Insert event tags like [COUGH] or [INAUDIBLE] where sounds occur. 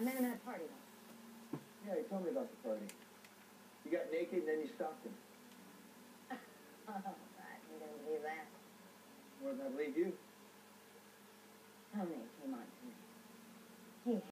I met him at a party once. Yeah, he told me about the party. You got naked and then you stopped him. [LAUGHS] oh, I didn't believe that. Well, I believe you. How many came on to me? He